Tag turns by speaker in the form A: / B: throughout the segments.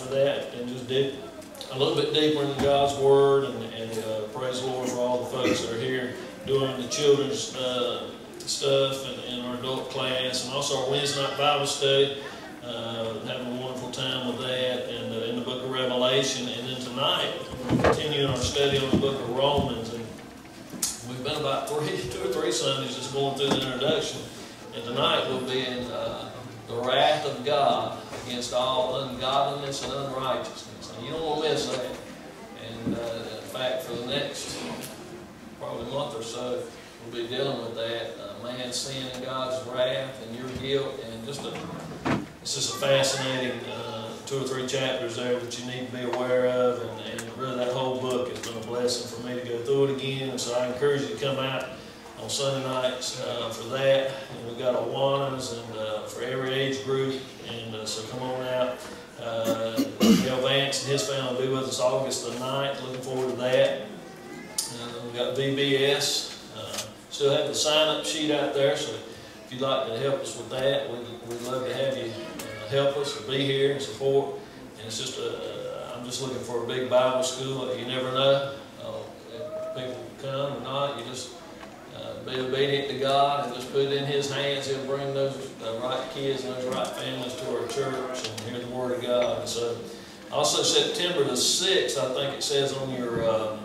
A: for that and just dig a little bit deeper into God's Word and, and uh, praise the Lord for all the folks that are here doing the children's uh, stuff and, and our adult class, and also our Wednesday night Bible study. Uh, having a wonderful time with that, and uh, in the Book of Revelation, and then tonight we're continuing our study on the Book of Romans, and we've been about three, two or three Sundays just going through the introduction, and tonight we'll be in uh, the wrath of God against all ungodliness and unrighteousness. And you don't want to miss that. And uh, in fact, for the next probably month or so, we'll be dealing with that. Uh, man's sin and God's wrath and your guilt, and just a it's just a fascinating uh, two or three chapters there that you need to be aware of, and, and, really that whole book has been a blessing for me to go through it again. And so I encourage you to come out on Sunday nights uh, for that. And we've got Awanas and uh, for every age group, and uh, so come on out. Uh, Dale Vance and his family will be with us August the 9th. Looking forward to that. And we've got VBS. Uh, still have the sign-up sheet out there, so if you'd like to help us with that, we'd, we'd love to have you uh, help us or be here and support. And it's just a, uh, I'm just looking for a big Bible school. You never know uh, people come or not. You just uh, be obedient to God and just put it in His hands. He'll bring those uh, right kids and those right families to our church and hear the Word of God. And so, also September the 6th, I think it says on your um,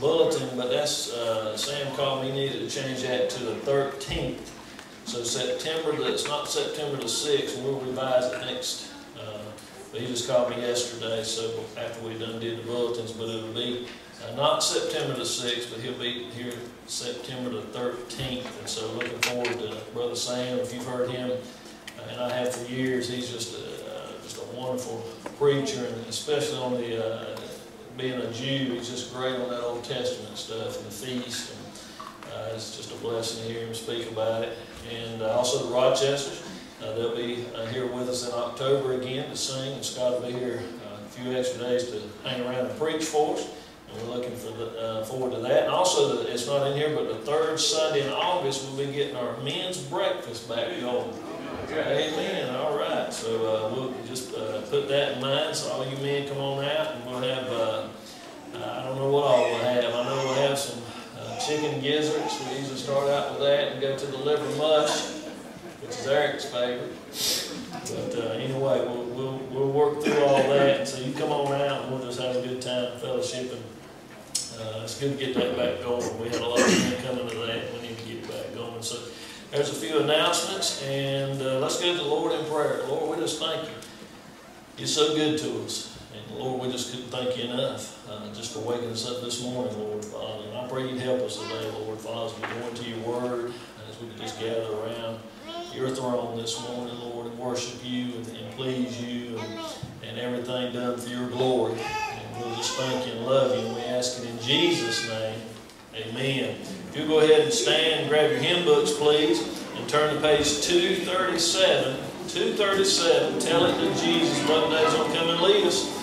A: bulletin, but that's uh, Sam called me. Needed to change that to the 13th. So September, it's not September the 6th, we'll revise it next. Uh, but he just called me yesterday, so after we done did the bulletins, but it'll be uh, not September the 6th, but he'll be here September the 13th. And so looking forward to Brother Sam. If you've heard him, uh, and I have for years, he's just a, uh, just a wonderful preacher, and especially on the uh, being a Jew, he's just great on that Old Testament stuff and the feast. And, uh, it's just a blessing to hear him speak about it and uh, also the Rochesters. Uh, they'll be uh, here with us in October again to sing, and Scott will be here a few extra days to hang around and preach for us. And we're looking for the, uh, forward to that. And also, the, it's not in here, but the third Sunday in August, we'll be getting our men's breakfast back going. Amen. All right. So uh, we'll just uh, put that in mind. So all you men come on out, and we'll have, I don't know what all we'll have. I know we'll have some chicken gizzards. We usually start out with that and go to the liver mush, which is Eric's favorite. But uh, anyway, we'll, we'll, we'll work through all that. So you come on out and we'll just have a good time fellowshipping. Uh, it's good to get that back going. We had a lot of people coming to that. We need to get back going. So there's a few announcements, and uh, let's go to the Lord in prayer. Lord, we just thank you. You're so good to us. And Lord, we just couldn't thank you enough uh, just for waking us up this morning, Lord Father. And I pray you'd help us today, Lord Father, as we go into your word, as we just gather around your throne this morning, Lord, and worship you and, and please you and, and everything done for your glory. Thank you and love you. And we ask it in Jesus' name. Amen. If you go ahead and stand, grab your hymn books, please, and turn to page 237. 237, tell it to Jesus. One day's going to come and lead us.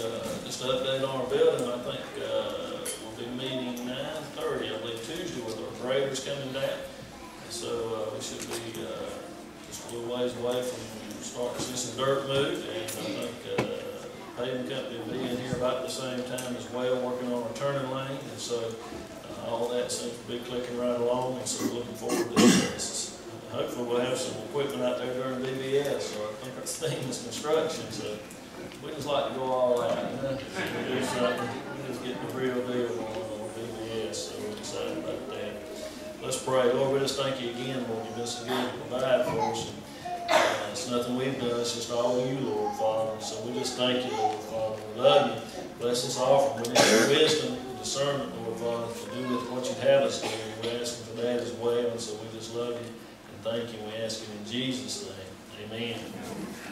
A: Uh, just an update on our building, I think, uh, we'll be meeting nine thirty, I believe Tuesday with our graders coming down. So, uh, we should be, uh, just a little ways away from starting to see some dirt moved, and I think, uh, paving company will be in here about the same time as well, working on a turning lane, and so, uh, all that seems to be clicking right along, and so looking forward to this. Hopefully, we'll have some equipment out there during VBS, so I think our theme is construction, so we just like to go all out, you know? We we uh, just get the real deal on, on VBS, so we're excited about uh, that. Uh, let's pray. Lord, we just thank you again, Lord, you've been so good to provide for us. Uh, It's nothing we've done, it's just all you, Lord, Father. So we just thank you, Lord, Father. We love you. Bless this offering. We need wisdom, and discernment, Lord, Father, to do with what you'd have us do. We're asking for that as well, and so we just love you and thank you. We ask you in Jesus' name. Amen.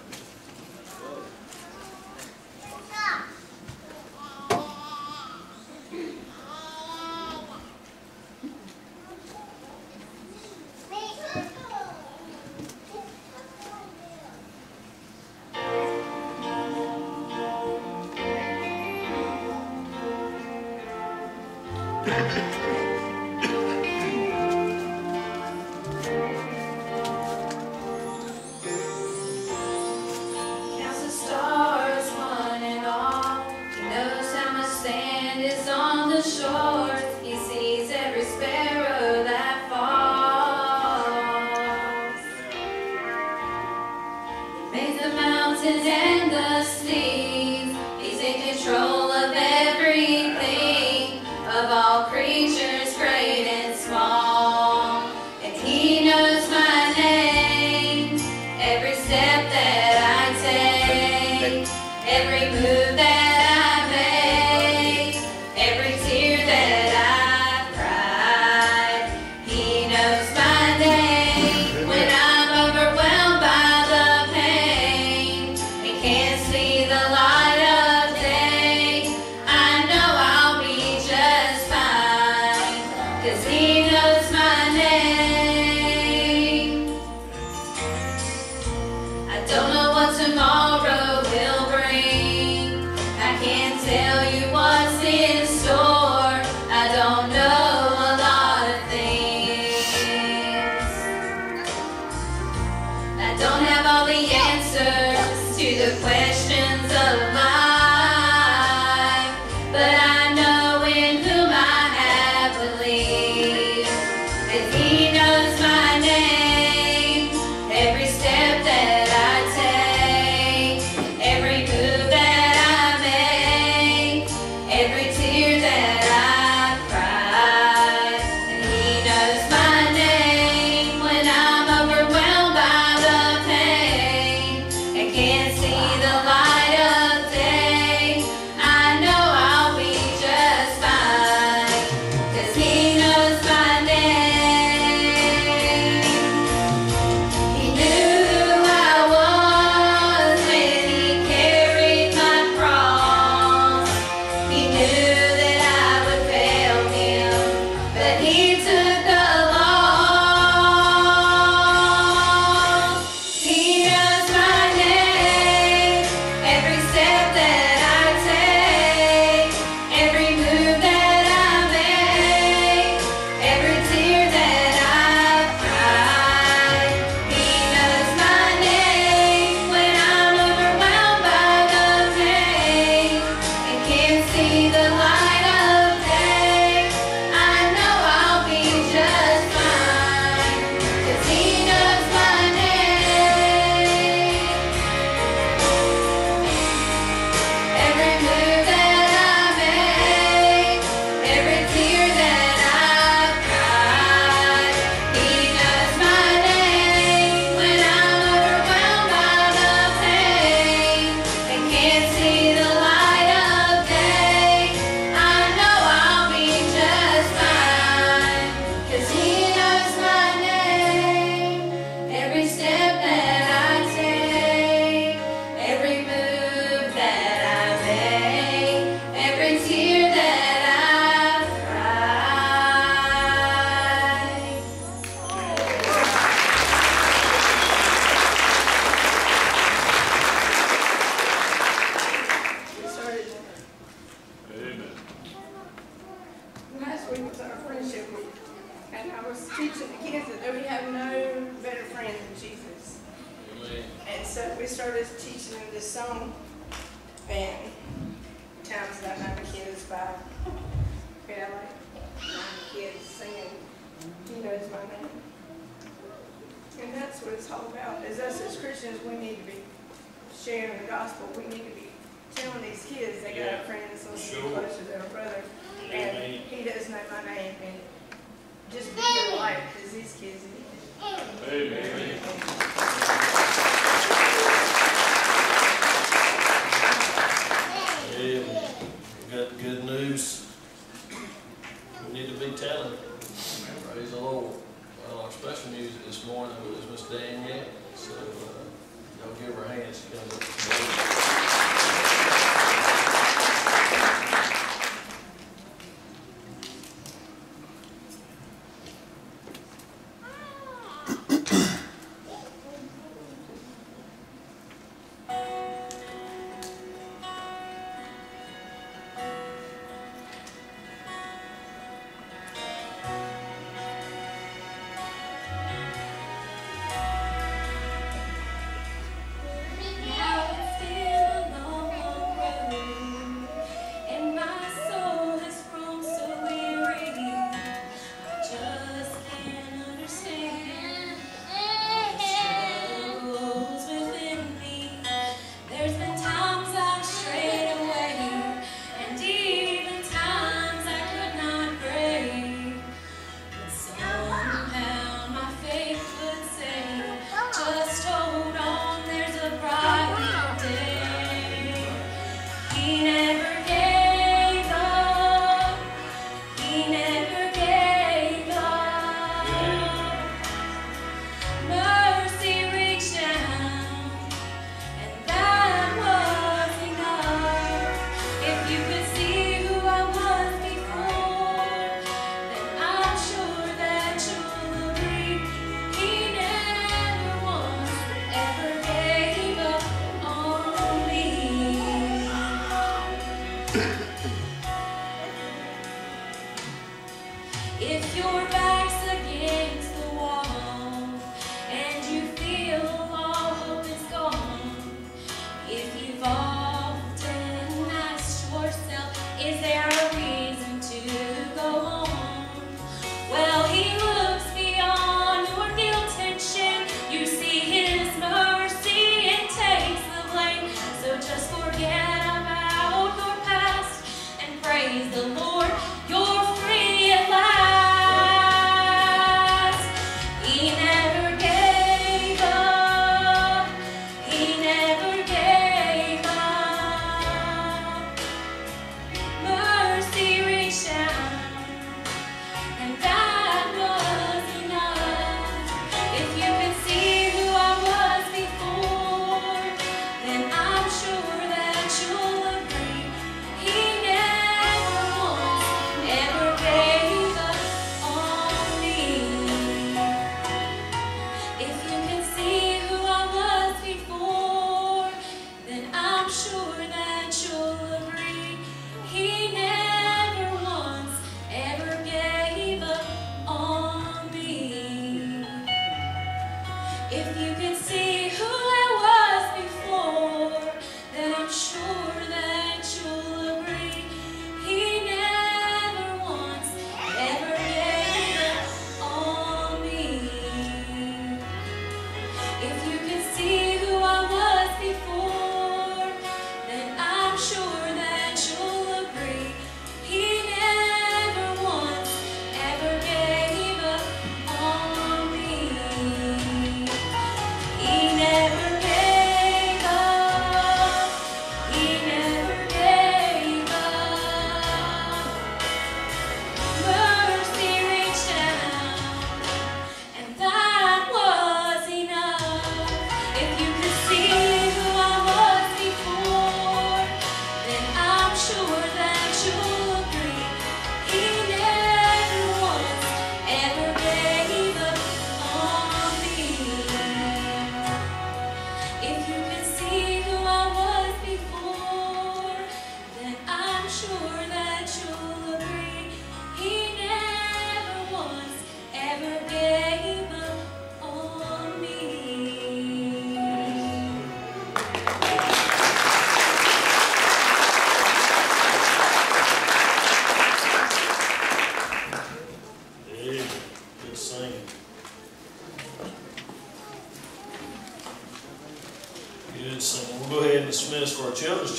A: show.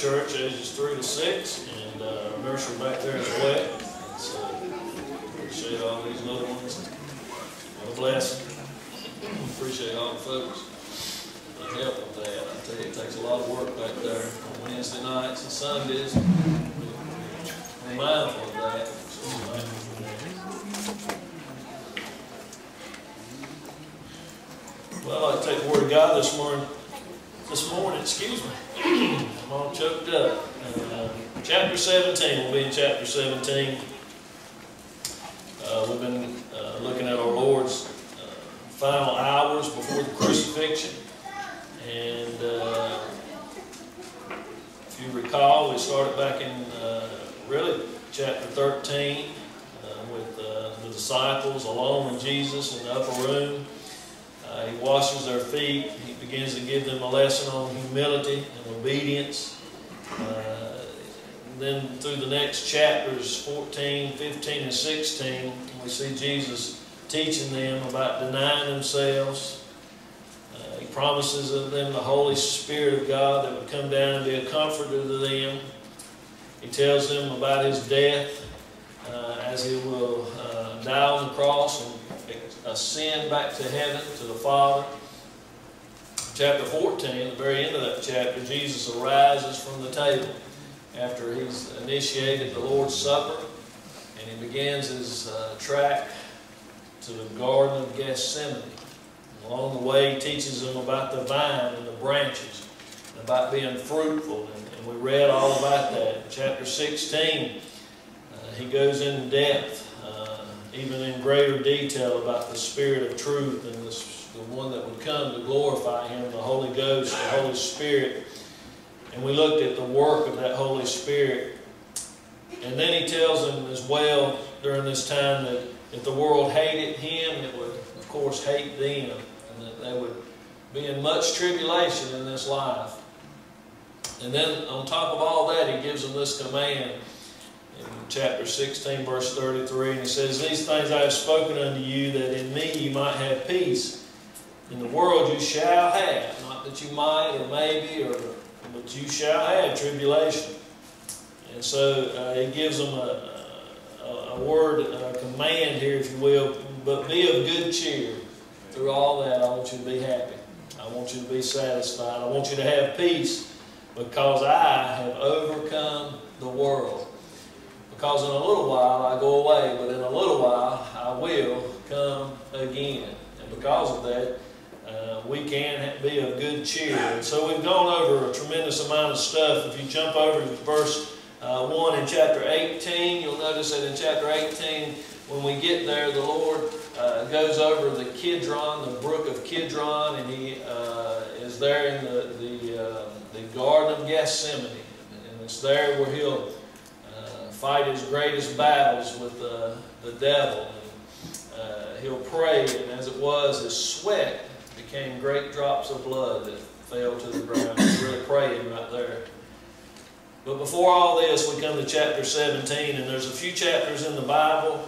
A: Church, ages three to six, and uh, nursery back there as well. So, appreciate all these little ones. What a blessing. Appreciate all the folks that help with that. I tell you, it takes a lot of work back there on Wednesday nights and Sundays. Be Mindful of that. Well, I take the word of God this morning. This morning, excuse me. I'm all choked up. Uh, chapter 17, we'll be in chapter 17. Uh, we've been uh, looking at our Lord's uh, final hours before the crucifixion. And uh, if you recall, we started back in uh, really chapter 13 uh, with the disciples alone with Jesus in the upper room. Uh, he washes their feet. He begins to give them a lesson on humility and obedience. Uh, then through the next chapters, 14, 15, and 16, we see Jesus teaching them about denying themselves. Uh, he promises them the Holy Spirit of God that would come down and be a comforter to them. He tells them about his death uh, as he will uh, die on the cross and ascend back to heaven to the Father. Chapter 14, the very end of that chapter, Jesus arises from the table after he's initiated the Lord's Supper and he begins his uh, track to the Garden of Gethsemane. Along the way, he teaches them about the vine and the branches, and about being fruitful, and, and, we read all about that. In chapter 16, uh, he goes in depth even in greater detail about the Spirit of truth and the one that would come to glorify Him, the Holy Ghost, the Holy Spirit. And we looked at the work of that Holy Spirit. And then He tells them as well during this time that if the world hated Him, it would, of course, hate them. And that they would be in much tribulation in this life. And then on top of all that, He gives them this command chapter 16, verse 33, and he says, These things I have spoken unto you, that in me you might have peace. In the world you shall have, not that you might or maybe, or but you shall have tribulation. And so uh, he gives them a, a, a word, a command here, if you will, but be of good cheer. Through all that, I want you to be happy. I want you to be satisfied. I want you to have peace because I have overcome the world. Because in a little while I go away, but in a little while I will come again. And because of that, uh, we can be of good cheer. And so we've gone over a tremendous amount of stuff. If you jump over to verse uh, 1 in chapter 18, you'll notice that in chapter 18, when we get there, the Lord uh, goes over the Kidron, the brook of Kidron, and He uh, is there in the, the, uh, the Garden of Gethsemane. And it's there where He'll fight his greatest battles with the, the devil. And, uh, he'll pray, and as it was, his sweat became great drops of blood that fell to the ground. He's really praying right there. But before all this, we come to chapter 17, and there's a few chapters in the Bible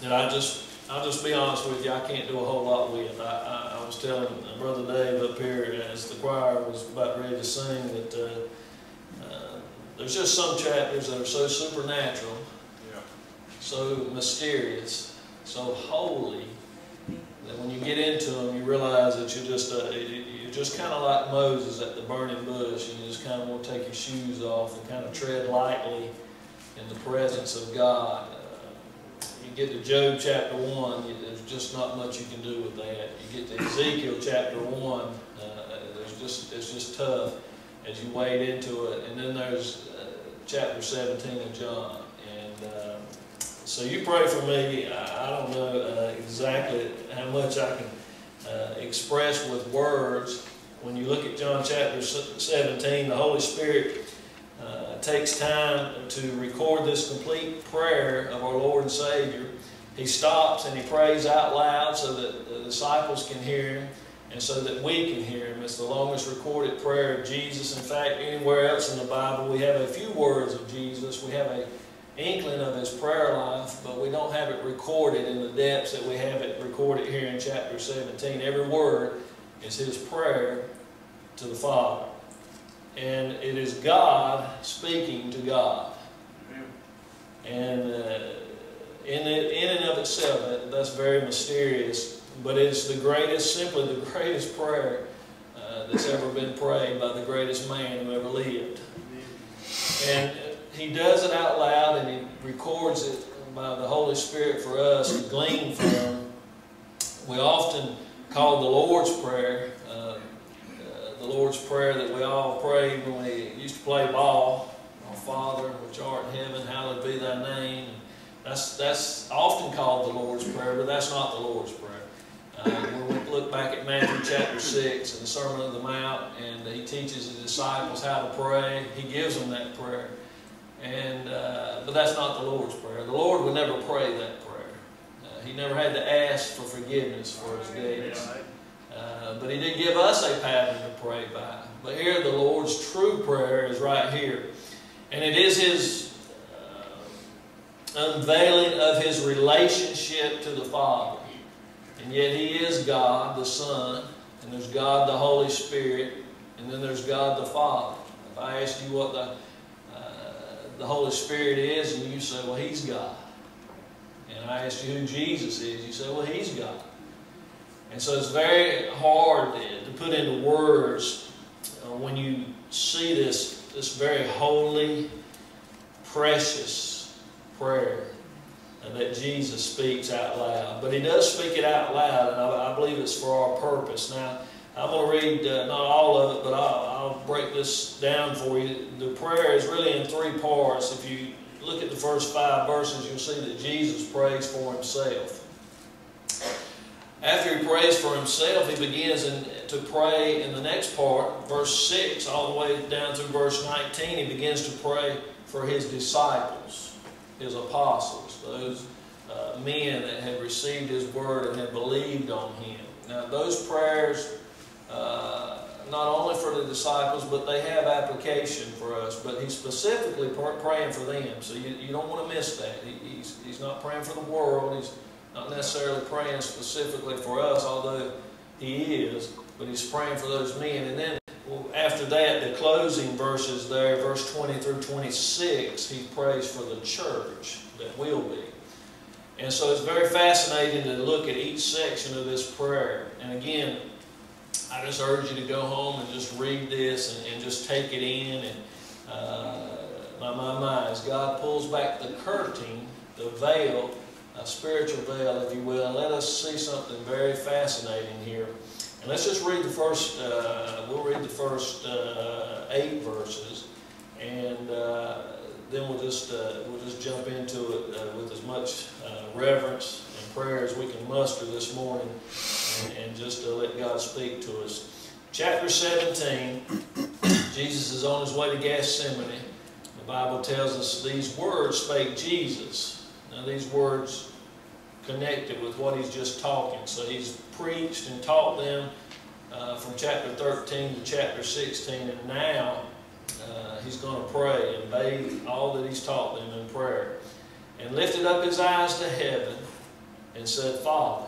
A: that I just, I'll just be honest with you, I can't do a whole lot with. I, I, I was telling Brother Dave up here as the choir was about ready to sing that uh, there's just some chapters that are so supernatural, yeah. so mysterious, so holy, that when you get into them, you realize that you're just uh, you're just kind of like Moses at the burning bush, and you just kind of want to take your shoes off and kind of tread lightly in the presence of God. Uh, you get to Job chapter one, you, there's just not much you can do with that. You get to Ezekiel chapter one, uh, there's just it's just tough as you wade into it, and then there's chapter 17 of John. And uh, so you pray for me. I, I don't know uh, exactly how much I can uh, express with words. When you look at John chapter 17, the Holy Spirit uh, takes time to record this complete prayer of our Lord and Savior. He stops and he prays out loud so that the disciples can hear him and so that we can hear him. It's the longest recorded prayer of Jesus. In fact, anywhere else in the Bible, we have a few words of Jesus. We have an inkling of his prayer life, but we don't have it recorded in the depths that we have it recorded here in chapter 17. Every word is his prayer to the Father. and it is God speaking to God. And uh, in, it, in and of itself, that, that's very mysterious, but it's the greatest, simply the greatest prayer uh, that's ever been prayed by the greatest man who ever lived. And he does it out loud and he records it by the Holy Spirit for us to glean from. We often call the Lord's Prayer, uh, uh, the Lord's Prayer that we all prayed when we used to play ball. Our Father, which art in heaven, hallowed be thy name. That's, that's often called the Lord's Prayer, but that's not the Lord's Prayer. When we look back at Matthew chapter 6 and the Sermon on the Mount, and he teaches the disciples how to pray, he gives them that prayer. And, uh, but that's not the Lord's Prayer. The Lord would never pray that prayer. Uh, he never had to ask for forgiveness for his deeds. Uh, but he did give us a pattern to pray by. But here, the Lord's true prayer is right here. And it is his uh, unveiling of his relationship to the Father. And yet he is God, the Son, and there's God, the Holy Spirit, and then there's God, the Father. If I ask you what the, uh, the Holy Spirit is, and you say, well, he's God. And I ask you who Jesus is, you say, well, he's God. And so it's very hard to put into words uh, when you see this, this very holy, precious prayer that Jesus speaks out loud. But he does speak it out loud, and I, I believe it's for our purpose. Now, I'm going to read uh, not all of it, but I'll, I'll, break this down for you. The prayer is really in three parts. If you look at the first five verses, you'll see that Jesus prays for himself. After he prays for himself, he begins in, to pray in the next part, verse 6, all the way down through verse 19. He begins to pray for his disciples, his apostles, those uh, men that had received his word and had believed on him. Now, those prayers, uh, not only for the disciples, but they have application for us. But he's specifically praying for them, so you, you don't want to miss that. He, he's, he's not praying for the world. He's not necessarily praying specifically for us, although he is, but he's praying for those men. And then after that, the closing verses there, verse 20 through 26, he prays for the church that will be. And so it's very fascinating to look at each section of this prayer. And again, I just urge you to go home and just read this and, and just take it in. And uh, my, my, my, as God pulls back the curtain, the veil, a spiritual veil, if you will, and let us see something very fascinating here. And let's just read the first, uh, we'll read the first uh, eight verses, and uh, then we'll just, uh, we'll just jump into it uh, with as much uh, reverence and prayer as we can muster this morning, and, and just let God speak to us. Chapter 17, Jesus is on his way to Gethsemane. The Bible tells us these words spake Jesus. Now these words connected with what he's just talking. So he's preached and taught them uh, from chapter 13 to chapter 16, and now uh, he's going to pray and bathe all that he's taught them in prayer. And lifted up his eyes to heaven and said, Father,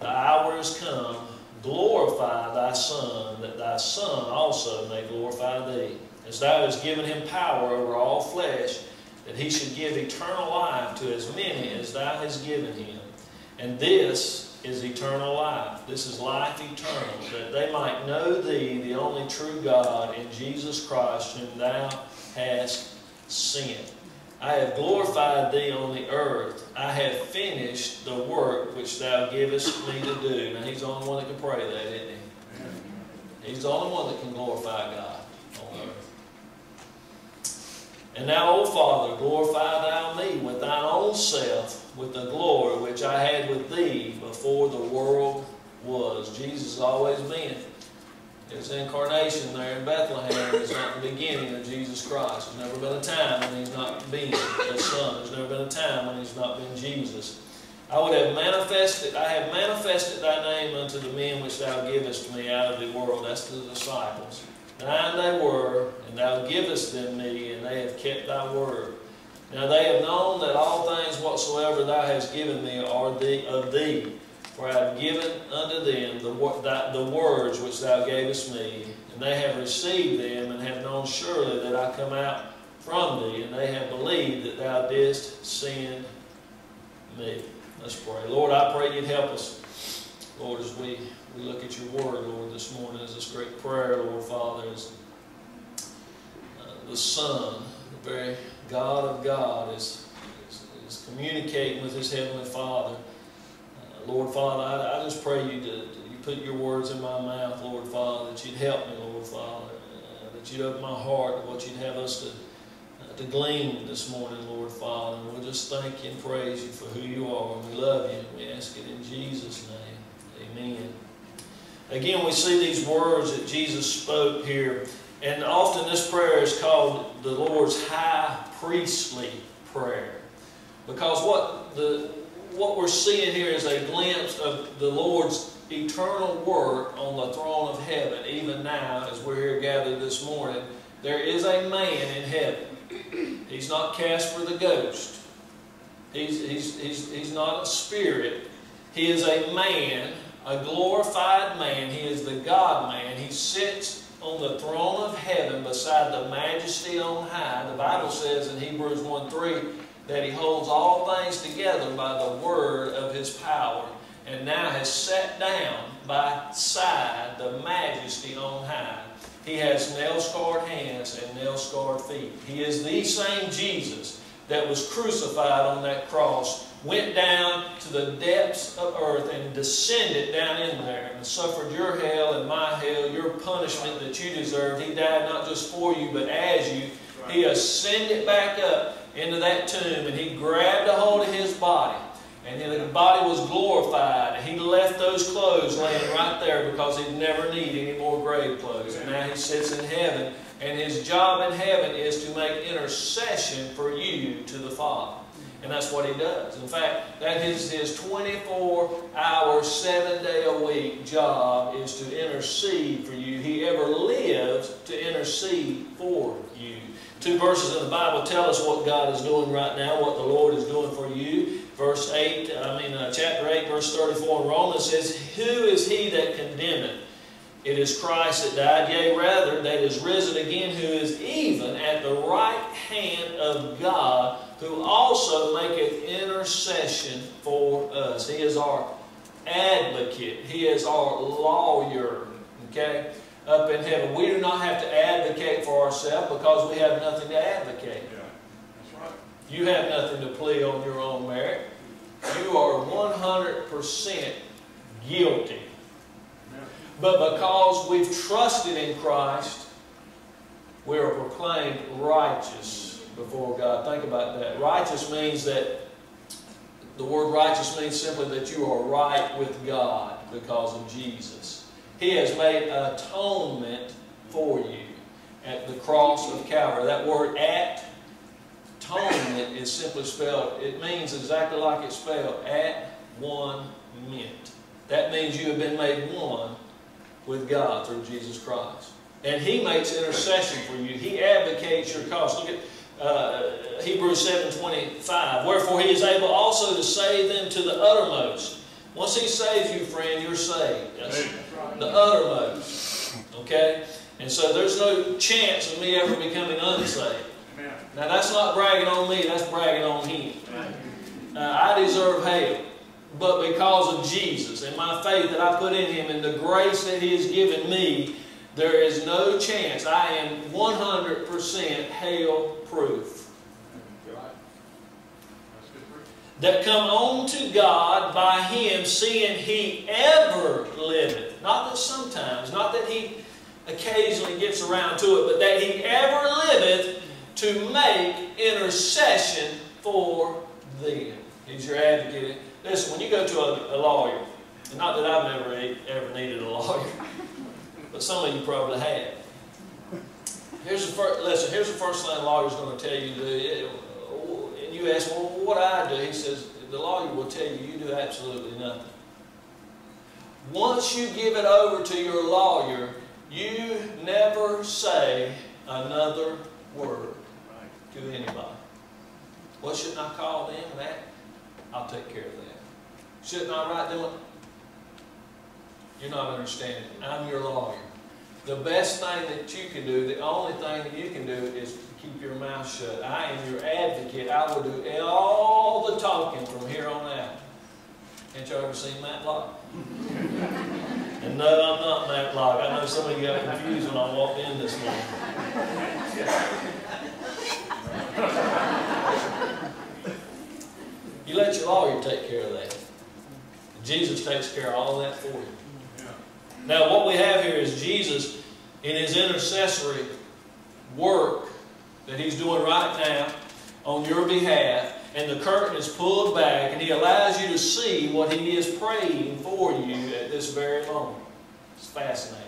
A: the hour is come, glorify thy Son, that thy Son also may glorify thee, as thou hast given him power over all flesh, that he should give eternal life to as many as thou hast given him. And this is eternal life. This is life eternal, that they might know thee, the only true God, and Jesus Christ, whom thou hast sent. I have glorified thee on the earth. I have finished the work which thou givest me to do. Now, he's the only one that can pray that, isn't he? He's the only one that can glorify God. And now, O Father, glorify thou me with thine own self, with the glory which I had with thee before the world was. Jesus has always been. His incarnation there in Bethlehem is not the beginning of Jesus Christ. There's never been a time when he's not been the Son. There's never been a time when he's not been Jesus. I would have manifested, I have manifested thy name unto the men which thou givest me out of the world. That's the disciples. Thine they were, and thou givest them me, and they have kept thy word. Now they have known that all things whatsoever thou hast given me are thee, of thee. For I have given unto them the, thy- the words which thou gavest me, and they have received them, and have known surely that I come out from thee, and they have believed that thou didst send me. Let's pray. Lord, I pray you'd help us. Lord, as we, we look at your word, Lord, this morning as this great prayer, Lord Father, as uh, the Son, the very God of God, is, is, is communicating with his Heavenly Father. Uh, Lord Father, I, I just pray you to, you put your words in my mouth, Lord Father, that you'd help me, Lord Father, uh, that you'd open my heart to what you'd have us to uh, to glean this morning, Lord Father. And we'll just thank you and praise you for who you are. And we love you. And we ask it in Jesus' name. Amen. Again, we see these words that Jesus spoke here. And often this prayer is called the Lord's high priestly prayer. Because what the what we're seeing here is a glimpse of the Lord's eternal work on the throne of heaven, even now as we're here gathered this morning. There is a man in heaven. He's not Casper the ghost. He's, he's, he's, he's not a spirit. He is a man, a glorified man. He is the God man. He sits on the throne of heaven beside the majesty on high. The Bible says in Hebrews 1 3 that he holds all things together by the word of his power, and now has sat down beside the majesty on high. He has nail-scarred hands and nail-scarred feet. He is the same Jesus that was crucified on that cross, went down to the depths of earth and descended down in there and suffered your hell and my hell, your punishment that you deserved. He died not just for you, but as you. He ascended back up into that tomb and he grabbed a hold of his body. And then the body was glorified. He left those clothes laying right there because he'd never need any more grave clothes. And now he sits in heaven. And his job in heaven is to make intercession for you to the Father. And that's what he does. In fact, that is his 24-hour, seven-day-a-week job is to intercede for you. He ever lives to intercede for you. Two verses in the Bible tell us what God is doing right now, what the Lord is doing for you. Verse 8, I mean, uh, chapter 8, verse 34 in Romans says, Who is he that condemneth? It is Christ that died, yea, rather, that is risen again, who is even at the right hand of God, who also maketh intercession for us. He is our advocate. He is our lawyer. Okay? Up in heaven. We do not have to advocate for ourselves because we have nothing to advocate.
B: Yeah, that's right.
A: You have nothing to plead on your own merit. You are 100% guilty. But because we've trusted in Christ, we are proclaimed righteous before God. Think about that. Righteous means that the word righteous means simply that you are right with God because of Jesus. He has made atonement for you at the cross of Calvary. That word at atonement is simply spelled, it means exactly like it's spelled, at one meant. That means you have been made one with God through Jesus Christ. And He makes intercession for you. He advocates your cause. Look at uh, Hebrews 7.25. Wherefore He is able also to save them to the uttermost. Once He saves you, friend, you're saved. That's
B: Hey, that's right.
A: the uttermost. Okay? And so there's no chance of me ever becoming unsaved. Now that's not bragging on me, that's bragging on Him. Uh, I deserve hell. But because of Jesus and my faith that I put in Him and the grace that He has given me, there is no chance. I am 100% hell proof. That come on to God by Him, seeing He ever liveth. Not that sometimes, not that He occasionally gets around to it, but that He ever liveth to make intercession for them. He's your advocate. Listen, when you go to a, a lawyer, and not that I've never e- ever needed a lawyer, but some of you probably have. Here's the first. Listen, here's the first thing a lawyer's going to tell you to do. And you ask, well, what do I do? He says, the lawyer will tell you you do absolutely nothing. Once you give it over to your lawyer, you never say another word to anybody. Well, shouldn't I call them that? I'll take care of that. Shouldn't I write them? You're not understanding. I'm your lawyer. The best thing that you can do, the only thing that you can do is keep your mouth shut. I am your advocate. I will do all the talking from here on out. Haven't you ever seen Matlock? and no, I'm not Matlock. I know some of you got confused when I walked in this morning. You let your lawyer take care of that. Jesus takes care of all that for you. Now, what we have here is Jesus in his intercessory work that he's doing right now on your behalf, and the curtain is pulled back, and he allows you to see what he is praying for you at this very moment. It's fascinating.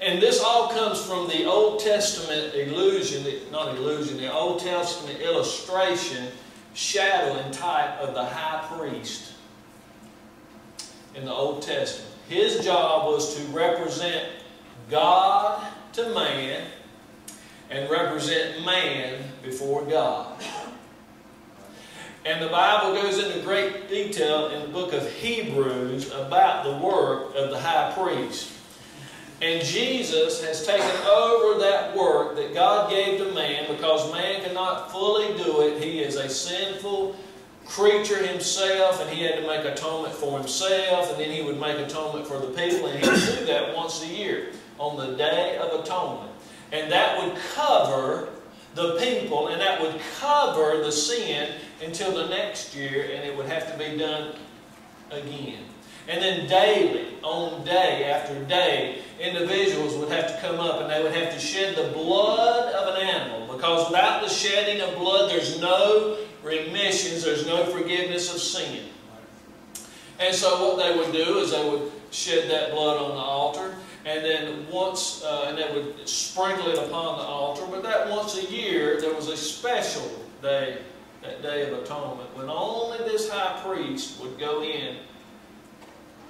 A: And this all comes from the Old Testament illusion, not illusion, the Old Testament illustration, shadow and type of the high priest in the Old Testament. His job was to represent God to man and represent man before God. And the Bible goes into great detail in the book of Hebrews about the work of the high priest. And Jesus has taken over that work that God gave to man because man cannot fully do it. He is a sinful creature himself, and he had to make atonement for himself, and then he would make atonement for the people, and he would do that once a year on the Day of Atonement. And that would cover the people, and that would cover the sin until the next year, and it would have to be done again. And then daily, on day after day, individuals would have to come up and they would have to shed the blood of an animal. Because without the shedding of blood, there's no remissions, there's no forgiveness of sin. And so what they would do is they would shed that blood on the altar, and then once, uh, and they would sprinkle it upon the altar. But that once a year, there was a special day, that Day of Atonement, when only this high priest would go in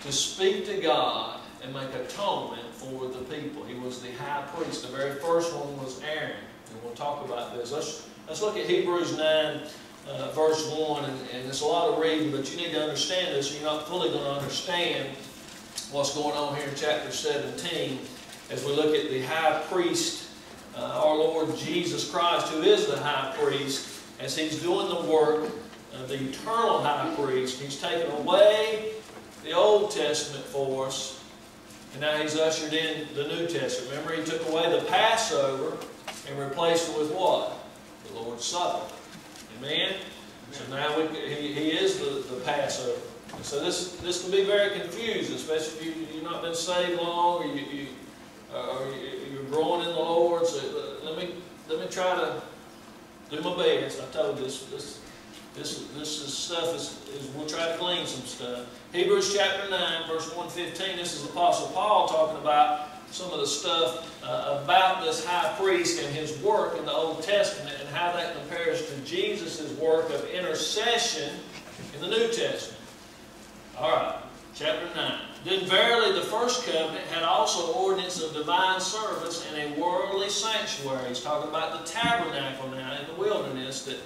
A: to speak to God and make atonement for the people. He was the high priest. The very first one was Aaron. And we'll talk about this. Let's, let's look at Hebrews 9, uh, verse 1. And, and it's a lot of reading, but you need to understand this or you're not fully going to understand what's going on here in chapter 17 as we look at the high priest, uh, our Lord Jesus Christ, who is the high priest, as he's doing the work of the eternal high priest. He's taken away the Old Testament for us, and now he's ushered in the New Testament. Remember, he took away the Passover and replaced it with what? The Lord's Supper. Amen? So now we, he, he is the, the Passover. So this this can be very confusing, especially if you, you've not been saved long or, you, you, uh, or you, are growing in the Lord. So uh, let me let me try to do my best. I told you this this this this is stuff is, is we'll try to clean some stuff. Hebrews chapter nine, verse one fifteen. This is Apostle Paul talking about some of the stuff uh, about this high priest and his work in the Old Testament and how that compares to Jesus' work of intercession in the New Testament. All right, chapter 9. Then verily the first covenant had also ordinance of divine service and a worldly sanctuary. He's talking about the tabernacle now in the wilderness that,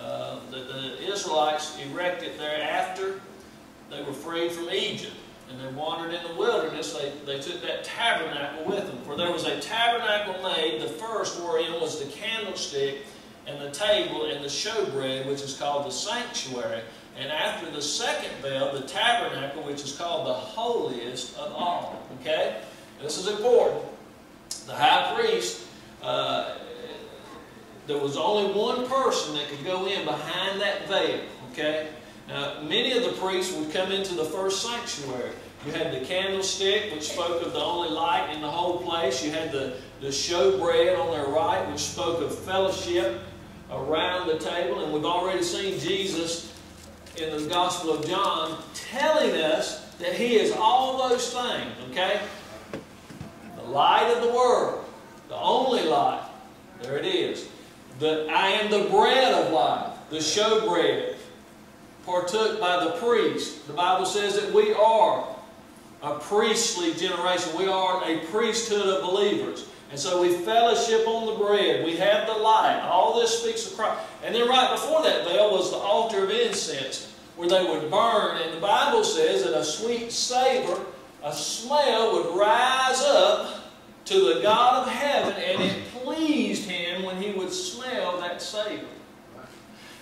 A: uh, that the Israelites erected there after they were freed from Egypt. And they wandered in the wilderness, they, they took that tabernacle with them. For there was a tabernacle made, the first wherein was the candlestick and the table and the showbread, which is called the sanctuary. And after the second veil, the tabernacle, which is called the holiest of all. Okay? This is important. The high priest, uh, there was only one person that could go in behind that veil. Okay? Now, many of the priests would come into the first sanctuary. You had the candlestick, which spoke of the only light in the whole place. You had the, the showbread on their right, which spoke of fellowship around the table. And we've already seen Jesus in the Gospel of John telling us that He is all those things, okay? The light of the world, the only light. There it is. The, I am the bread of life, the showbread, partook by the priest. The Bible says that we are a priestly generation. We are a priesthood of believers. And so we fellowship on the bread. We have the light. All this speaks of Christ. And then right before that veil was the altar of incense where they would burn. And the Bible says that a sweet savor, a smell would rise up to the God of heaven, and it pleased him when he would smell that savor.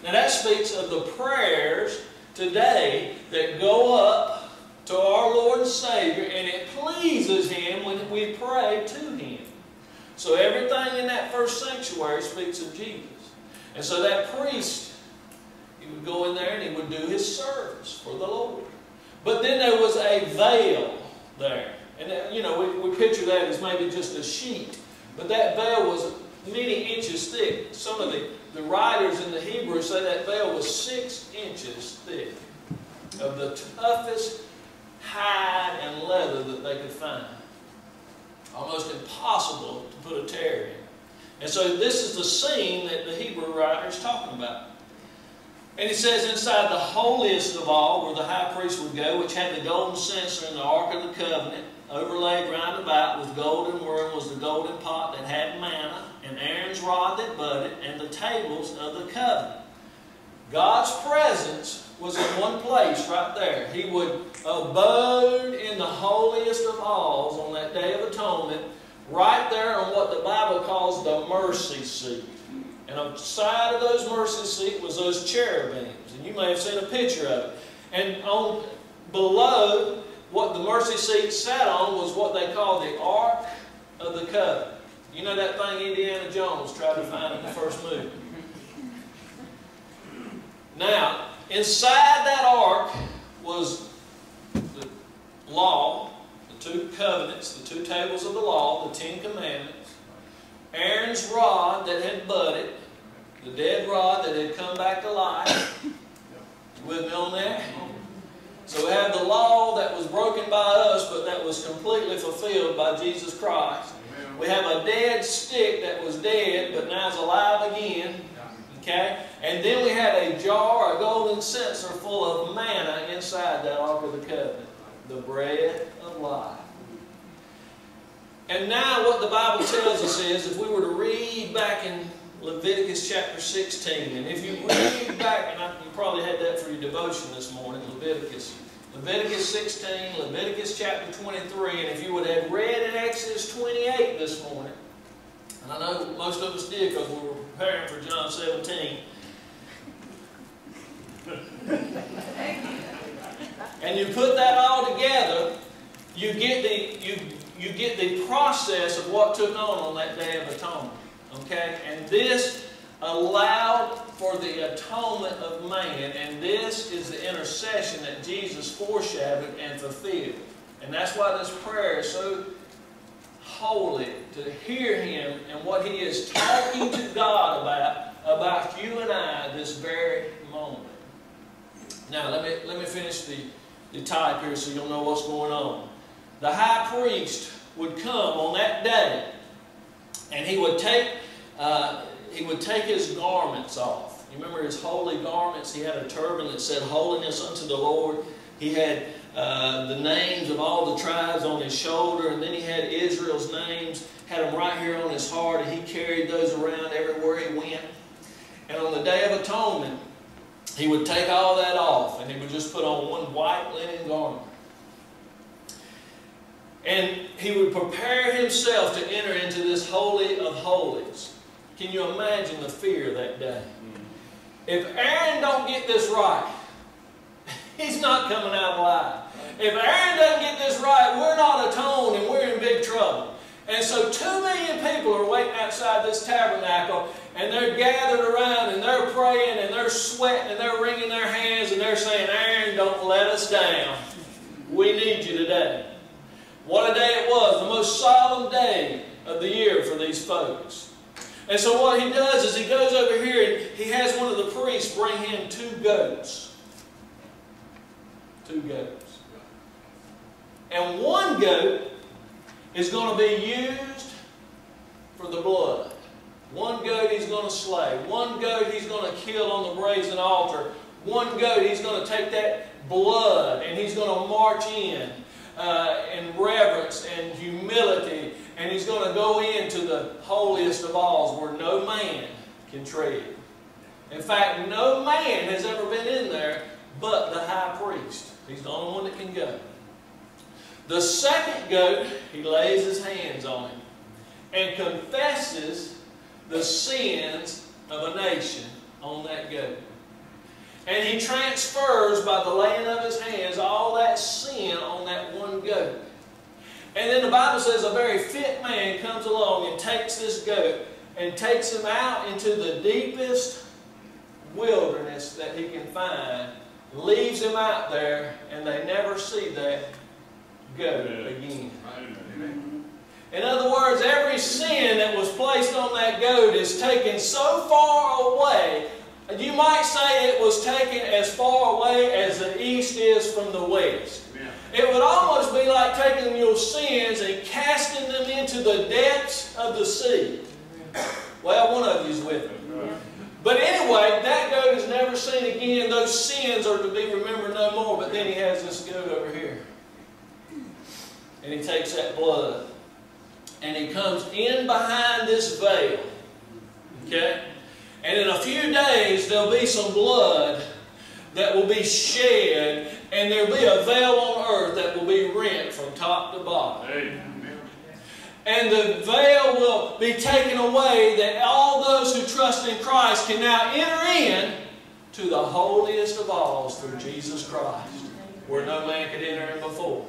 A: Now that speaks of the prayers today that go up to our Lord and Savior, and it pleases Him when we pray to Him. So everything in that first sanctuary speaks of Jesus. And so that priest, he would go in there and he would do his service for the Lord. But then there was a veil there. And, you know, we, we picture that as maybe just a sheet. But that veil was many inches thick. Some of the, the writers in the Hebrew say that veil was six inches thick of the toughest hide and leather that they could find. Almost impossible to put a tear in. And so this is the scene that the Hebrew writer is talking about. And he says, inside the holiest of all, where the high priest would go, which had the golden censer and the ark of the covenant, overlaid round about with golden worm was the golden pot that had manna, and Aaron's rod that budded, and the tables of the covenant. God's presence was in one place right there. He would abode in the holiest of alls on that day of atonement, right there on what the Bible calls the mercy seat. And on the side of those mercy seat was those cherubims. And you may have seen a picture of it. And on below what the mercy seat sat on was what they called the Ark of the Covenant. You know that thing Indiana Jones tried to find in the first movie? Now, inside that ark was the law, the two covenants, the two tables of the law, the Ten Commandments, Aaron's rod that had budded, the dead rod that had come back to life. You with me on that? So we have the law that was broken by us, but that was completely fulfilled by Jesus Christ. We have a dead stick that was dead, but now is alive again. Okay? And then we had a jar, a golden censer full of manna inside that Ark of the Covenant. The bread of life. And now what the Bible tells us is, if we were to read back in Leviticus chapter 16, and if you read back, and I, you probably had that for your devotion this morning, Leviticus. Leviticus 16, Leviticus chapter 23, and if you would have read in Exodus 28 this morning, and I know most of us did because we were preparing for John 17. and you put that all together, you get the you you get the process of what took on on that day of atonement. Okay, and this allowed for the atonement of man, and this is the intercession that Jesus foreshadowed and fulfilled. And that's why this prayer is so holy to hear Him and what He is talking to God about, about you and I this very moment. Now, let me, let me finish the, the type here so you'll know what's going on. The high priest would come on that day and he would take, uh, he would take his garments off. You remember his holy garments? He had a turban that said, Holiness unto the Lord. He had uh, the names of all the tribes on his shoulder, and then he had Israel's names, had them right here on his heart, and he carried those around everywhere he went. And on the Day of Atonement, he would take all that off, and he would just put on one white linen garment. And he would prepare himself to enter into this Holy of Holies. Can you imagine the fear that day? If Aaron don't get this right, he's not coming out alive. If Aaron doesn't get this right, we're not atoned and we're in big trouble. And so two million people are waiting outside this tabernacle and they're gathered around and they're praying and they're sweating and they're wringing their hands and they're saying, Aaron, don't let us down. We need you today. What a day it was, the most solemn day of the year for these folks. And so what he does is he goes over here and he has one of the priests bring him two goats. Two goats. And one goat is going to be used for the blood. One goat he's going to slay. One goat he's going to kill on the brazen altar. One goat he's going to take that blood and he's going to march in uh, in reverence and humility and he's going to go into the holiest of alls where no man can tread. In fact, no man has ever been in there but the high priest. He's the only one that can go. The second goat, he lays his hands on him and confesses the sins of a nation on that goat. And he transfers by the laying of his hands all that sin on that one goat. And then the Bible says a very fit man comes along and takes this goat and takes him out into the deepest wilderness that he can find, leaves him out there, and they never see that goat again. In other words, every sin that was placed on that goat is taken so far away. You might say it was taken as far away as the east is from the west. It would almost be like taking your sins and casting them into the depths of the sea. Well, one of you is with me. But anyway, that goat is never seen again. Those sins are to be remembered no more. But then he has this goat over here. And he takes that blood. And he comes in behind this veil. Okay? And in a few days, there'll be some blood that will be shed. And there'll be a veil on earth that will be rent from top to bottom. Amen. And the veil will be taken away that all those who trust in Christ can now enter in to the holiest of all through Jesus Christ, where no man could enter in before.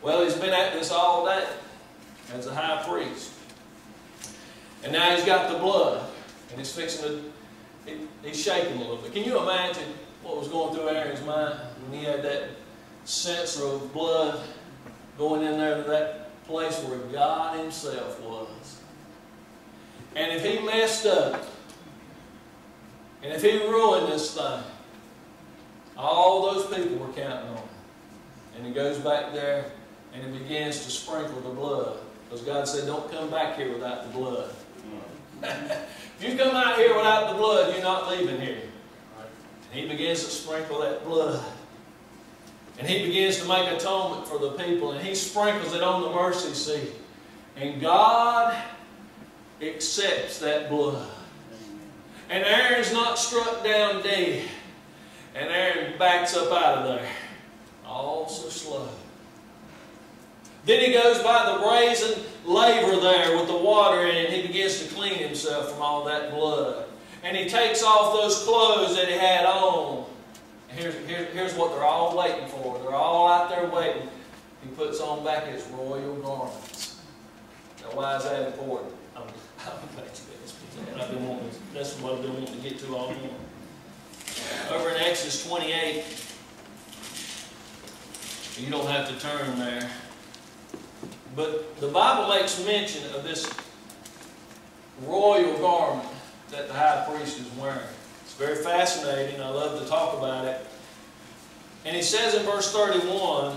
A: Well, he's been at this all day as a high priest. And now he's got the blood, and he's fixing to, he, he's shaking a little bit. Can you imagine what was going through Aaron's mind when he had that censer of blood going in there to that place where God Himself was. And if He messed up, and if He ruined this thing, all those people were counting on Him. And He goes back there and He begins to sprinkle the blood. Because God said, don't come back here without the blood. If you come out here without the blood, you're not leaving here. And He begins to sprinkle that blood. And he begins to make atonement for the people, and he sprinkles it on the mercy seat. And God accepts that blood. And Aaron's not struck down dead. And Aaron backs up out of there. All so slow. Then he goes by the brazen laver there with the water in it, and he begins to clean himself from all that blood. And he takes off those clothes that he had on here's, here's, here's what they're all waiting for. They're all out there waiting. He puts on back his royal garments. Now, why is that important? I'm, I'm glad you guys that. I've been wanting, that's what I've been wanting to get to all morning. Over in Exodus 28, you don't have to turn there. But the Bible makes mention of this royal garment that the high priest is wearing It's very fascinating. I love to talk about it. And he says in verse 31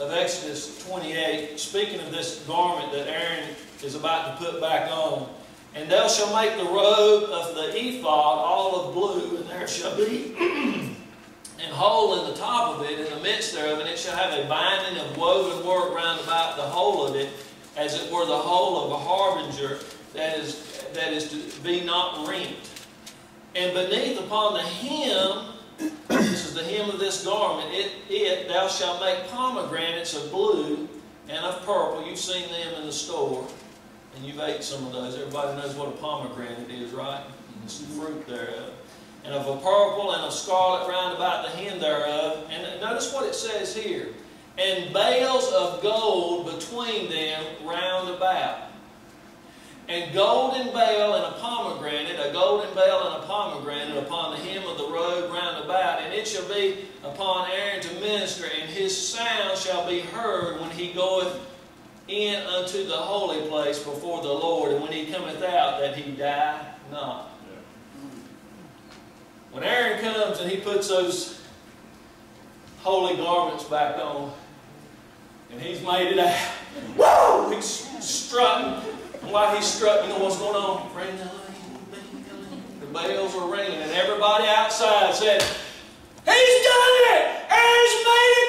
A: of Exodus 28, speaking of this garment that Aaron is about to put back on, and thou shalt make the robe of the ephod all of blue, and there shall be an hole in the top of it, in the midst thereof, and it shall have a binding of woven work round about the whole of it, as it were the hole of a harbinger that is, that is to be not rent. And beneath upon the hem, this is the hem of this garment, it, it thou shalt make pomegranates of blue and of purple. You've seen them in the store, and you've ate some of those. Everybody knows what a pomegranate is, right? It's the fruit thereof. And of a purple and of scarlet round about the hem thereof. And notice what it says here. And bales of gold between them round about and golden bale and a pomegranate, a golden bale and a pomegranate upon the hem of the robe round about, and it shall be upon Aaron to minister, and his sound shall be heard when he goeth in unto the holy place before the Lord, and when he cometh out, that he die not. When Aaron comes and he puts those holy garments back on, and he's made it out, woo! He's strutting while he struck, you know what's going on? Ring the The bells are ringing, and everybody outside said, He's done it! He's made it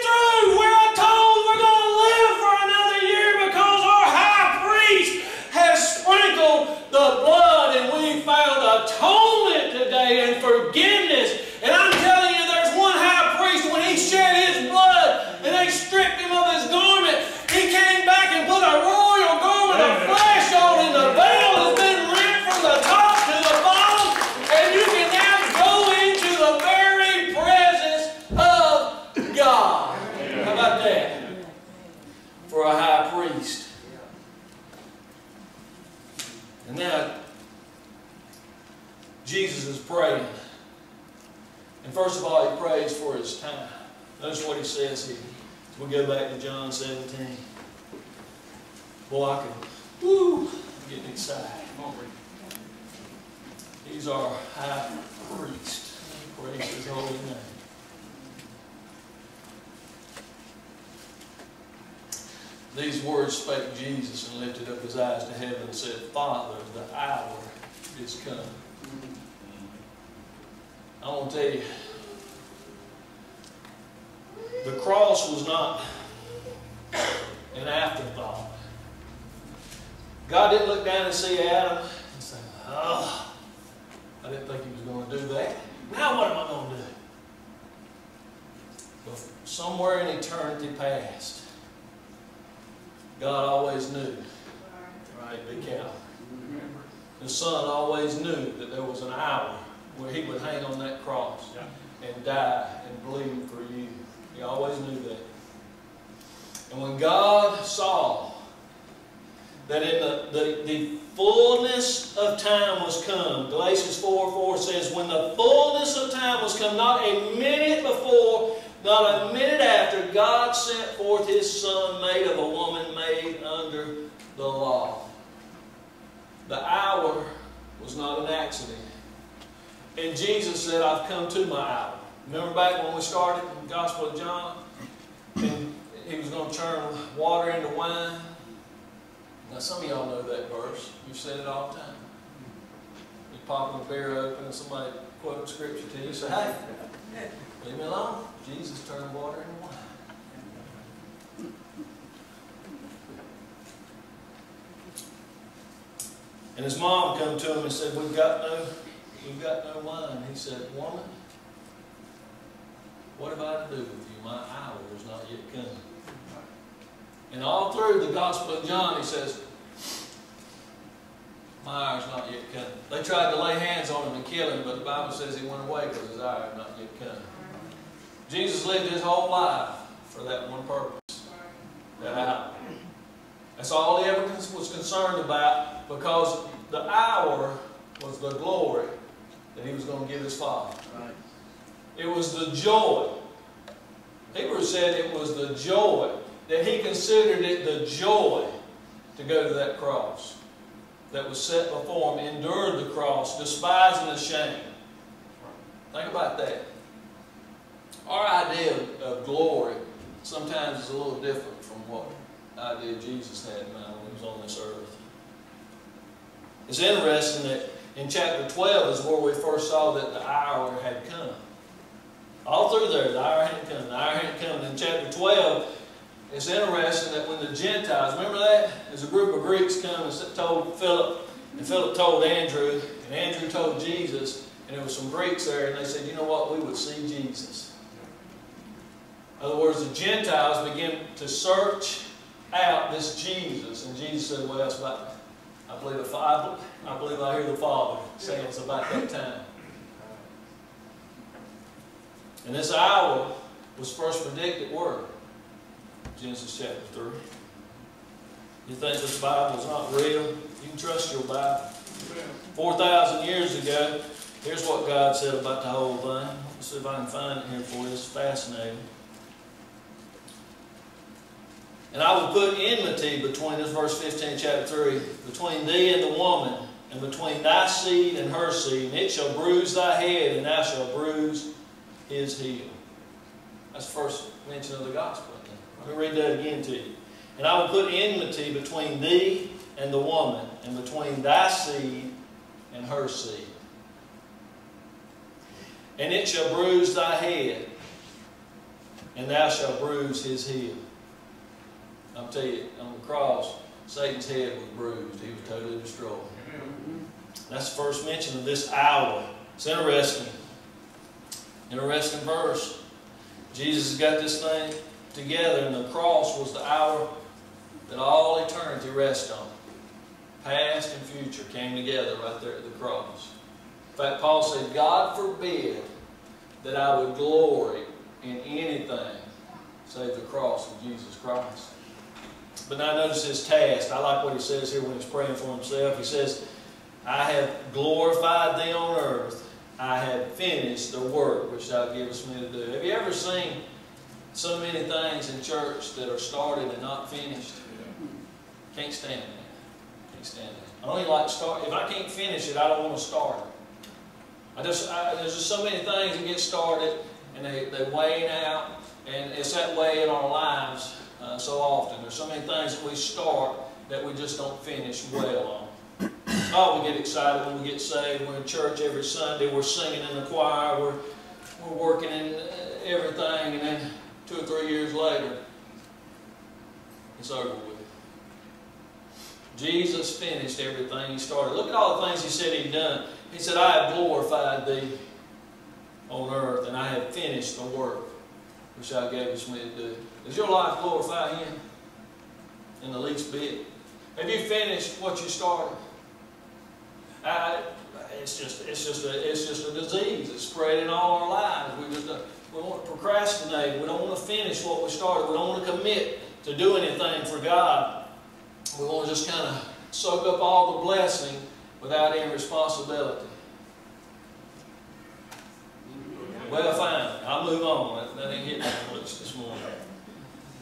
A: forgiveness. And I'm telling you, there's one high priest, when he shed his blood and they stripped him of his garment, he came back and put a royal garment of flesh on him. the veil has been ripped from the top to the bottom and you can now go into the very presence of God. How about that? For a high priest. And now, Jesus is praying. And first of all, he prays for his time. Notice what he says here. We go back to John 17. Boy, I can, woo, I'm getting excited. He's our high priest. Praise his holy name. These words spake Jesus and lifted up his eyes to heaven and said, Father, the hour is come. I want to tell you, the cross was not an afterthought. God didn't look down and see Adam and say, oh, I didn't think he was going to do that. Now what am I going to do? But somewhere in eternity past, God always knew. Right, big cow. The Son always knew that there was an hour where he would hang on that cross
B: Yeah.
A: and die and bleed for you. He always knew that. And when God saw that in the, the, the fullness of time was come, Galatians 4 4 says, When the fullness of time was come, not a minute before, not a minute after, God sent forth His Son, made of a woman made under the law. The hour was not an accident. And Jesus said, I've come to my hour. Remember back when we started in the Gospel of John? And he was going to turn water into wine. Now, some of y'all know that verse. You've said it all the time. You pop a beer open and somebody quote scripture to you. Say, hey, leave me alone. Jesus turned water into wine. And his mom come to him and said, We've got no, we've got no wine. He said, Woman, what have I to do with you? My hour is not yet come. And all through the Gospel of John, he says, My hour is not yet come. They tried to lay hands on him and kill him, but the Bible says he went away because his hour had not yet come. Jesus lived his whole life for that one purpose, that hour. That's all he ever was concerned about because the hour was the glory that he was going to give his Father.
C: Right.
A: It was the joy. Hebrews said it was the joy, that he considered it the joy to go to that cross that was set before him, endured the cross, despising the shame. Think about that. Our idea of, of glory sometimes is a little different from what idea Jesus had in mind when he was on this earth. It's interesting that in chapter 12 is where we first saw that the hour had come. All through there, the hour hadn't come, the hour hadn't come. And in chapter 12, it's interesting that when the Gentiles, remember that? There's a group of Greeks come and told Philip, and Philip told Andrew, and Andrew told Jesus, and there was some Greeks there, and they said, you know what, we would see Jesus. In other words, the Gentiles began to search out this Jesus, and Jesus said, well, it's about, I believe, the Father, I believe I hear the Father saying it's about that time. And this hour was first predicted where? Genesis chapter 3. You think this Bible is not real? You can trust your Bible. 4,000 years ago, here's what God said about the whole thing. Let's see if I can find it here for you. It's fascinating. And I will put enmity between, this verse 15, chapter 3, between thee and the woman, and between thy seed and her seed, and it shall bruise thy head, and thou shalt bruise his heel. That's the first mention of the gospel. Let me read that again to you. And I will put enmity between thee and the woman, and between thy seed and her seed. And it shall bruise thy head, and thou shalt bruise his heel. I'll tell you, on the cross, Satan's head was bruised. He was totally destroyed. That's the first mention of this hour. It's interesting. Interesting verse. Jesus got this thing together, and the cross was the hour that all eternity rests on. Past and future came together right there at the cross. In fact, Paul said, God forbid that I would glory in anything save the cross of Jesus Christ. But now notice his task. I like what he says here when he's praying for himself. He says, I have glorified thee on earth. I have finished the work which thou givest me to do. Have you ever seen so many things in church that are started and not finished? Can't stand that. Can't stand that. I don't like to start. If I can't finish it, I don't want to start it. I just, I, there's just so many things that get started and they, they wane out. And it's that way in our lives uh, so often. There's so many things that we start that we just don't finish well on. Oh, we get excited when we get saved. We're in church every Sunday. We're singing in the choir. We're, we're working in uh, everything. And then two or three years later, it's over with. Jesus finished everything he started. Look at all the things he said he'd done. He said, I have glorified thee on earth, and I have finished the work which thou gavest me to do. Does your life glorify him in the least bit? Have you finished what you started? I, it's just, it's just a, it's just a disease. It's spread in all our lives. We just, uh, we want to procrastinate. We don't want to finish what we started. We don't want to commit to do anything for God. We want to just kind of soak up all the blessing without any responsibility. Well, fine. I'll move on. That, that ain't hitting my much this morning.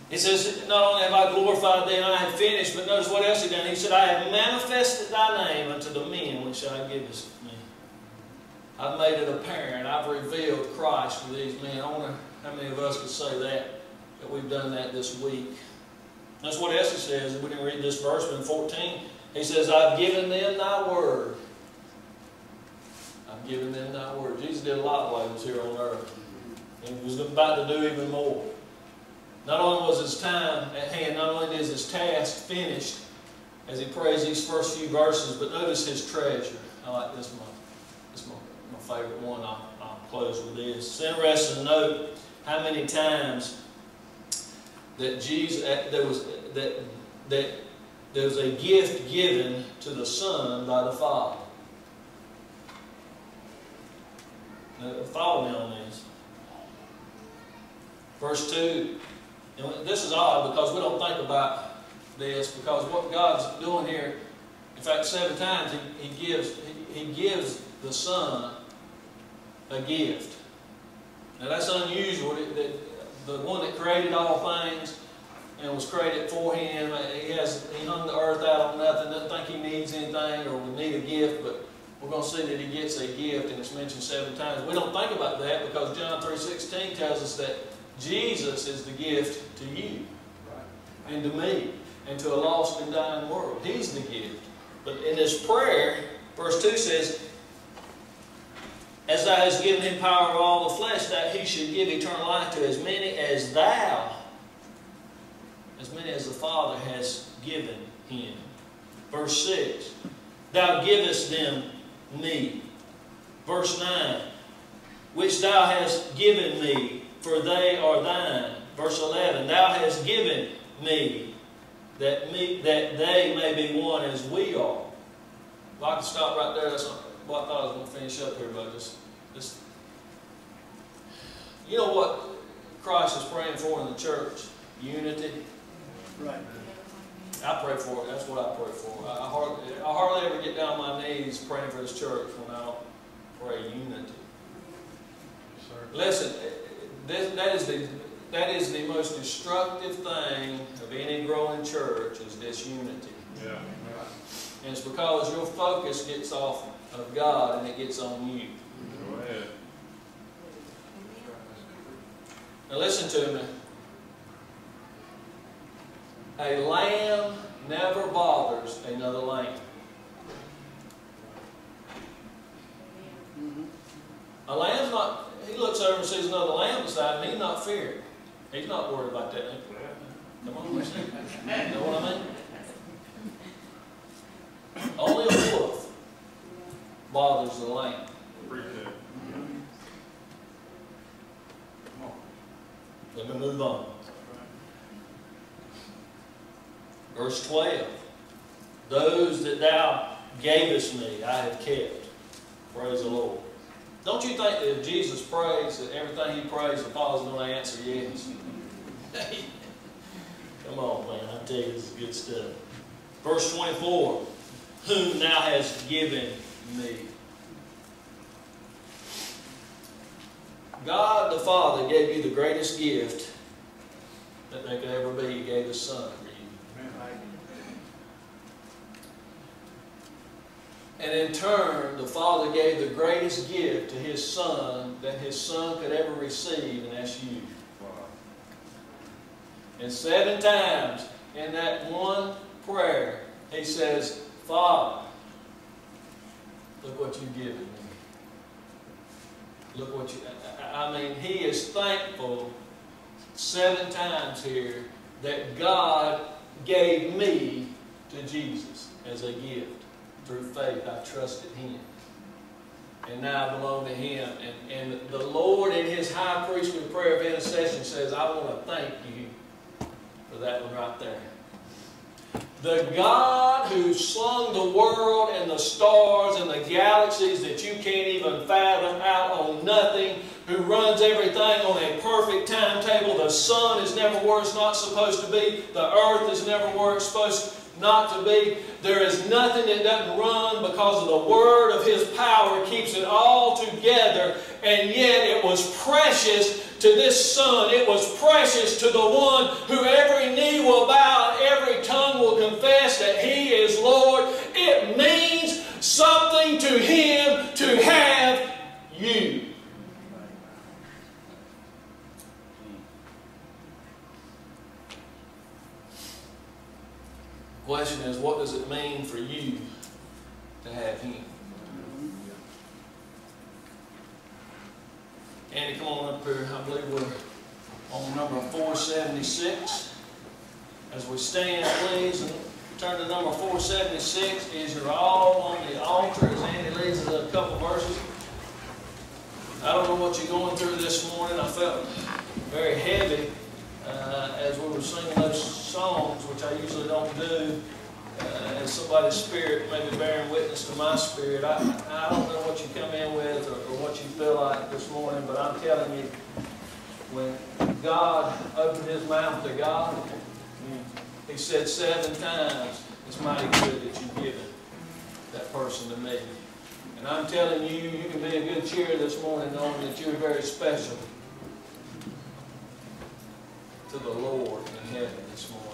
A: He says, not only have I glorified thee and I have finished, but notice what else he done. He said, I have manifested thy name unto the men which thou givest me. I've made it apparent. I've revealed Christ to these men. I wonder how many of us could say that, that we've done that this week. That's what else he says. We didn't read this verse, but in 14, he says, I've given them thy word. I've given them thy word. Jesus did a lot while he was here on earth. And he was about to do even more. Not only was his time at hand, not only is his task finished as he prays these first few verses, but notice his treasure. I like this one. This is my, my favorite one. I'll, I'll close with this. It's interesting to note how many times that Jesus that was that that there was a gift given to the Son by the Father. Now, follow me on this. Verse 2, and this is odd because we don't think about this because what God's doing here, in fact, seven times He, he gives he, he gives the Son a gift. Now that's unusual. That, that the one that created all things and was created for him. Uh, he has he hung the earth out on nothing. Doesn't think he needs anything or would need a gift, but we're going to see that he gets a gift, and it's mentioned seven times. We don't think about that because John three sixteen tells us that Jesus is the gift to you and to me and to a lost and dying world. He's the gift. But in his prayer, verse two says, as thou hast given him power of all the flesh, that he should give eternal life to as many as thou, as many as the Father has given him. Verse 6, Thou givest them me. Verse 9, Which thou hast given me, for they are thine. Verse 11, Thou hast given me, that, me, that they may be one as we are. Well, I can stop right there. That's what I thought I was going to finish up here, but just, just, you know what Christ is praying for in the church? Unity.
C: Right.
A: I pray for it. That's what I pray for. I, I, hardly, I hardly ever get down on my knees praying for this church when I don't pray unity.
B: Yes, sir.
A: Listen, this, that is the that is the most destructive thing of any growing church is disunity.
B: Yeah.
A: And it's because your focus gets off of God and it gets on you.
B: Go ahead.
A: Now listen to me. A lamb never bothers another lamb. A lamb's not, he looks over and sees another lamb beside him, he's not fearing. He's not worried about that. Come on, you know what I mean? Only a wolf bothers the lamb. Let me move on. Verse 12. Those that thou gavest me, I have kept. Praise the Lord. Don't you think that if Jesus prays, that everything he prays, the Father's going to answer yes? Come on, man. I tell you, this is good stuff. Verse 24. Whom thou hast given me. God the Father gave you the greatest gift that there could ever be. He gave His Son for you. And in turn, the Father gave the greatest gift to His Son that His Son could ever receive, and that's you. And seven times in that one prayer, He says, Father, look what you've given me. Look what you, I mean, He is thankful seven times here that God gave me to Jesus as a gift. Through faith, I trusted Him. And now I belong to Him. And, and the Lord in His high priestly prayer of intercession says, I want to thank you for that one right there. The God who slung the world and the stars and the galaxies that you can't even fathom out on nothing, who runs everything on a perfect timetable. The sun is never where it's not supposed to be. The earth is never where it's supposed not to be. There is nothing that doesn't run because of the word of His power keeps it all together. And yet it was precious to this Son. It was precious to the one who every knee will bow and every tongue will confess that He is Lord. It means something to Him to have you. Question is, what does it mean for you to have Him? Andy, come on up here. I believe we're on number 476. As we stand, please, and turn to number 476. Is you're all on the altar as Andy leads us a couple verses. I don't know what you're going through this morning. I felt very heavy uh, as we were singing those songs, which I usually don't do, uh, and somebody's spirit maybe bearing witness to my spirit. I, I don't know what you come in with or, or what you feel like this morning, but I'm telling you, when God opened his mouth to God, he said seven times, it's mighty good that you've given that person to me. And I'm telling you, you can be a good cheer this morning knowing that you're very special to the Lord in heaven this morning.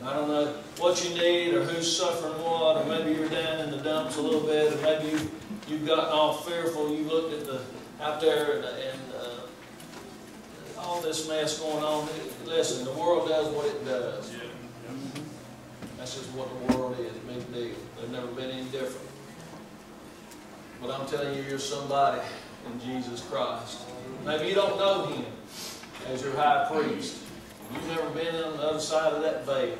A: And I don't know what you need or who's suffering what, or maybe you're down in the dumps a little bit, or maybe you, you've gotten all fearful. You looked at the out there and, and uh, all this mess going on. Listen, the world does what it does. That's just what the world is. Big deal. They've never been any different. But I'm telling you, you're somebody in Jesus Christ. Maybe you don't know Him as your high priest. You've never been on the other side of that veil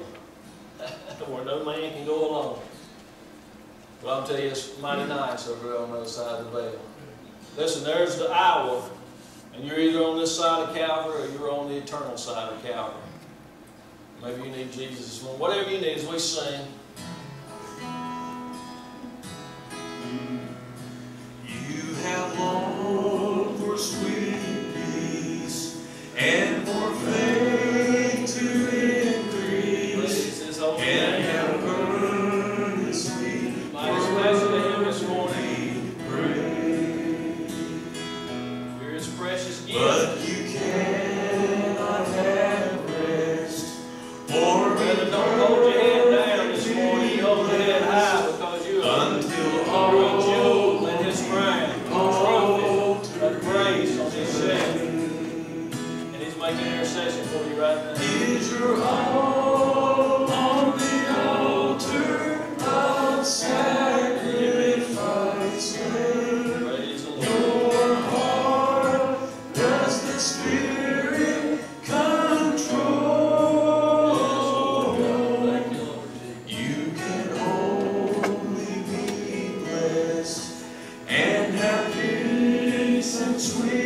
A: where no man can go alone. Well, I'll tell you, it's mighty nice over there on the other side of the veil. Listen, there's the hour, and you're either on this side of Calvary or you're on the eternal side of Calvary. Maybe you need Jesus. Whatever you need as we sing.
C: You have longed for sweet peace and peace